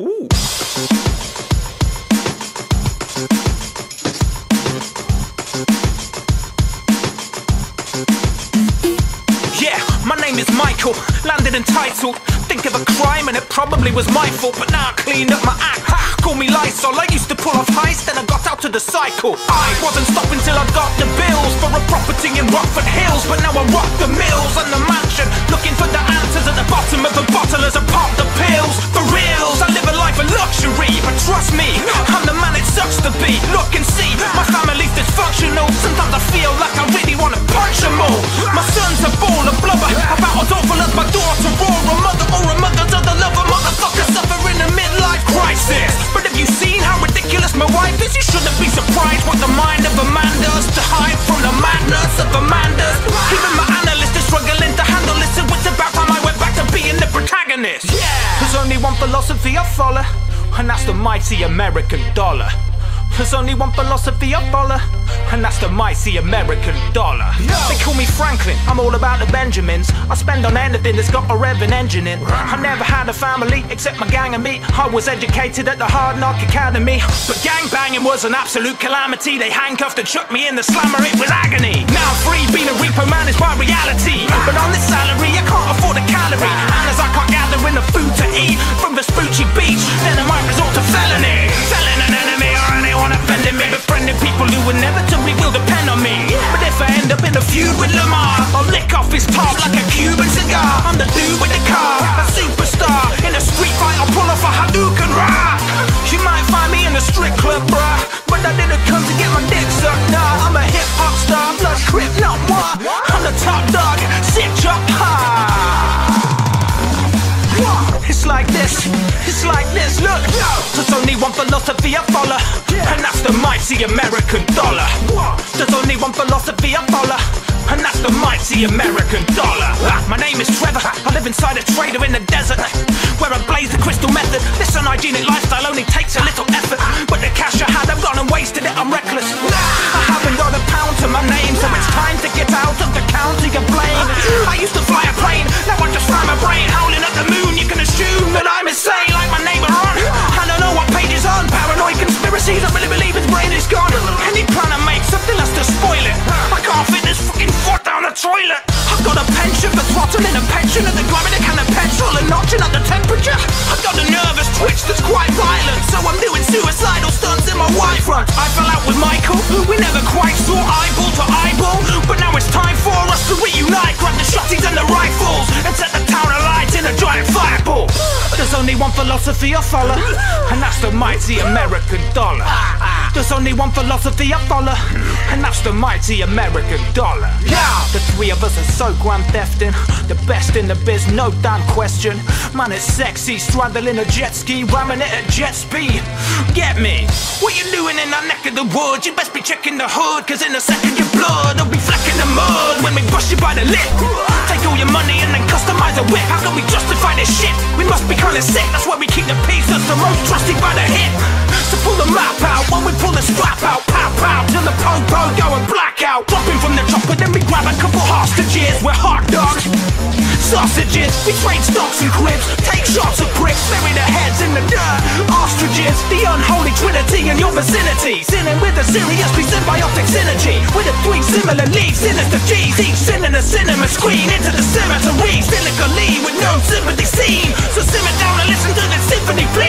Ooh. Yeah, my name is Michael, landed entitled. Think of a crime and it probably was my fault, but now I cleaned up my act. Ha, call me Lysol, I used to pull off heists, then I got out of the cycle. I wasn't stopping till I got the bills for a property in Rockford Hills, but now I rock the mills and the mansion, looking for the answers at the bottom of the bottle as I pop the pills. For but trust me, I'm the man it sucks to be. Look and see, my family's dysfunctional. Sometimes I feel like I really wanna punch them all. My son's a ball of blubber, about as awful as my daughter or a mother or a mother's other lover. Motherfucker suffering in a midlife crisis. But have you seen how ridiculous my wife is? You shouldn't be surprised what the mind of a man does to hide from the madness of a man does. Even my analyst is struggling to handle this, so it's about time I went back to being the protagonist. Yeah. There's only one philosophy I follow, and that's the mighty American dollar. There's only one philosophy I follow, and that's the mighty American dollar. They call me Franklin, I'm all about the Benjamins. I spend on anything that's got a revving engine in. I never had a family except my gang and me. I was educated at the Hard Knock Academy, but gang banging was an absolute calamity. They handcuffed and chucked me in the slammer, it was agony. Now I'm free, being a repo man is my reality. But on this salary, I can't afford a calorie. And as I can't gather feud with Lamar, I'll lick off his top like a Cuban cigar. I'm the dude with the car, a superstar. In a street fight, I'll pull off a Hadouken rah. You might find me in a strip club, bruh. But I didn't come to get my dick it's like this, look There's only one philosophy I follow And that's the mighty American dollar There's only one philosophy I follow and that's the mighty American dollar. Ah, My name is Trevor. I live inside a trader in the desert where I blaze the crystal method. This unhygienic lifestyle only a pension for throttling a pension and the grabbing a can of petrol and notching up the temperature. I've got a nervous twitch that's quite violent, so I'm doing suicidal stunts in my white front. I fell out with Michael. We never quite saw eyeball to eyeball, but now it's time for us to reunite. Grab the shotties and the rifles and set the town alight in a giant fireball. There's only one philosophy I follow, and that's the mighty American dollar. There's only one philosophy I follow, and that's the mighty American dollar. Yeah, the three of us are so grand thefting, the best in the biz, no damn question. Man, it's sexy, straddling a jet ski, ramming it at jet speed. Get me? What you doing in that neck of the woods? You best be checking the hood, cause in a second your blood will be flecking the mud when we bust you by the lip. Take all your money and then customize a whip. How can we justify this shit? We must be kinda sick, that's why we keep the peace, that's the most trusted by the hip. Map out when we pull the strap out, pow pow, till the po-po going blackout. Dropping from the chopper, then we grab a couple hostages. We're hot dogs, sausages. We trade stocks and cribs, take shots of bricks, bury their heads in the dirt. Ostriches, the unholy trinity in your vicinity. Sinning with a seriously symbiotic synergy. With a three similar leaves, sinister G's. Each sin in a cinema screen into the cemetery. Cynically with no sympathy seen. So simmer down and listen to the symphony, please.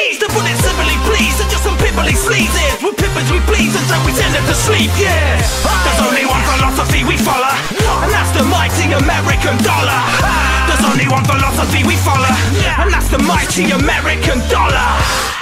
Sleep, yeah. There's only one philosophy we follow, and that's the mighty American dollar. There's only one philosophy we follow, and that's the mighty American dollar.